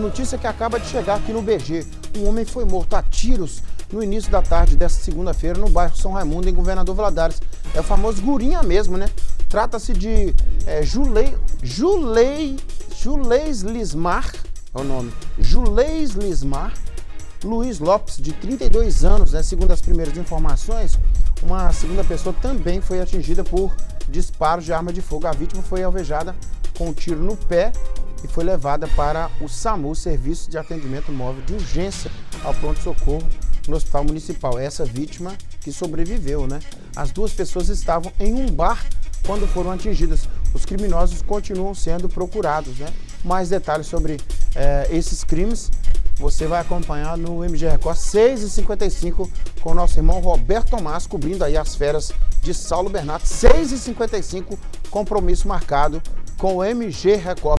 Notícia que acaba de chegar aqui no BG. Um homem foi morto a tiros no início da tarde desta segunda-feira no bairro São Raimundo, em Governador Valadares. É o famoso Gurinha mesmo, né? Trata-se de é, Julei, Julei, Juleis Lismar, é o nome, Juleis Lismar Luiz Lopes, de 32 anos, né? Segundo as primeiras informações, uma segunda pessoa também foi atingida por disparos de arma de fogo. A vítima foi alvejada com um tiro no pé e foi levada para o SAMU, Serviço de Atendimento Móvel de Urgência ao pronto-socorro no Hospital Municipal. Essa vítima que sobreviveu, né? As duas pessoas estavam em um bar quando foram atingidas. Os criminosos continuam sendo procurados, né? Mais detalhes sobre é, esses crimes você vai acompanhar no MG Record 6h55 com o nosso irmão Roberto Tomás, cobrindo aí as feras de Saulo Bernardo. 6h55, compromisso marcado com o MG Record.